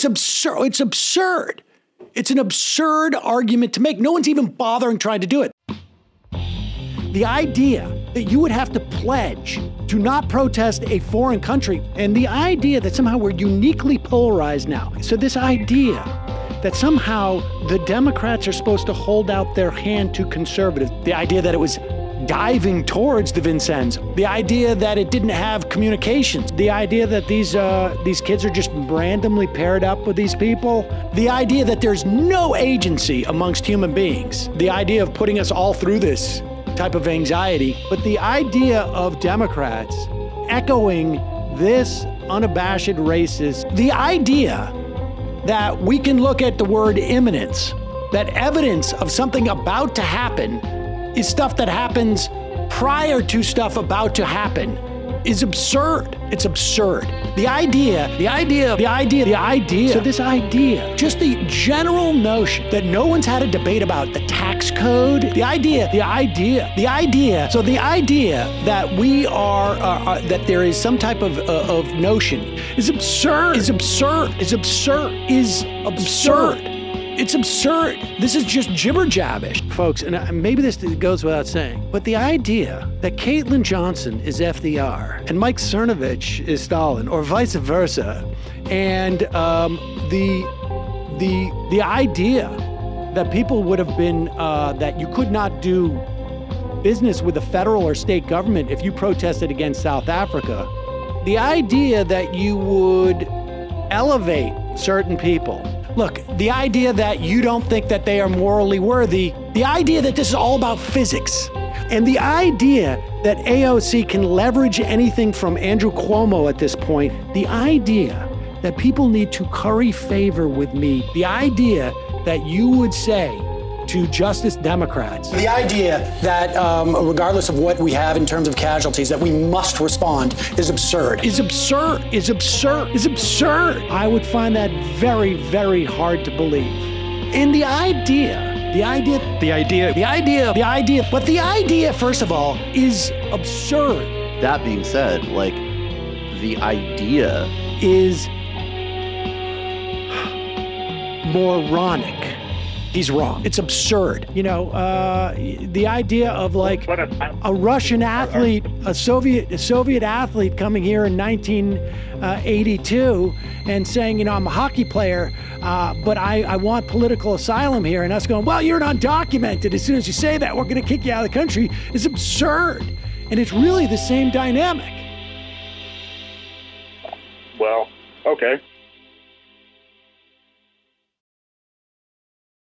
It's absurd. It's absurd. It's an absurd argument to make. No one's even bothering trying to do it. The idea that you would have to pledge to not protest a foreign country, and the idea that somehow we're uniquely polarized now. So, this idea that somehow the Democrats are supposed to hold out their hand to conservatives, the idea that it was diving towards the Vincennes. The idea that it didn't have communications. The idea that these uh, these kids are just randomly paired up with these people. The idea that there's no agency amongst human beings. The idea of putting us all through this type of anxiety. But the idea of Democrats echoing this unabashed racist. The idea that we can look at the word imminence, that evidence of something about to happen is stuff that happens prior to stuff about to happen is absurd. It's absurd. The idea, the idea, the idea, the idea. So, this idea, just the general notion that no one's had a debate about the tax code, the idea, the idea, the idea. So, the idea that we are, uh, uh, that there is some type of, uh, of notion is absurd, is absurd, is absurd, is absurd. It's absurd. This is just jibber jabbish, folks. And maybe this goes without saying, but the idea that Caitlin Johnstone is FDR and Mike Cernovich is Stalin, or vice versa, and um, the the the idea that people would have been uh, that you could not do business with the federal or state government if you protested against South Africa. The idea that you would elevate certain people Look, the idea that you don't think that they are morally worthy, the idea that this is all about physics, and the idea that AOC can leverage anything from Andrew Cuomo at this point, the idea that people need to curry favor with me, the idea that you would say, to Justice Democrats. The idea that, um, regardless of what we have in terms of casualties, that we must respond is absurd. Is absurd. Is absurd. Is absurd. I would find that very, very hard to believe. And the idea, the idea, the idea, the idea, the idea, but the idea, first of all, is absurd. That being said, like, the idea is moronic he's wrong. It's absurd. You know, uh, the idea of like a Russian athlete, a Soviet a Soviet athlete coming here in 1982 and saying, you know, I'm a hockey player, uh, but I, I want political asylum here, and us going, well, you're an undocumented. As soon as you say that, we're going to kick you out of the country. Is absurd, and it's really the same dynamic. Well, okay.